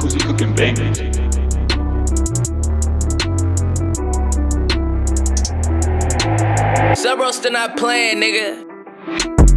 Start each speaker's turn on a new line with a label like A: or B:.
A: Jacuzzi cooking bangers.
B: Sub still not playing, nigga.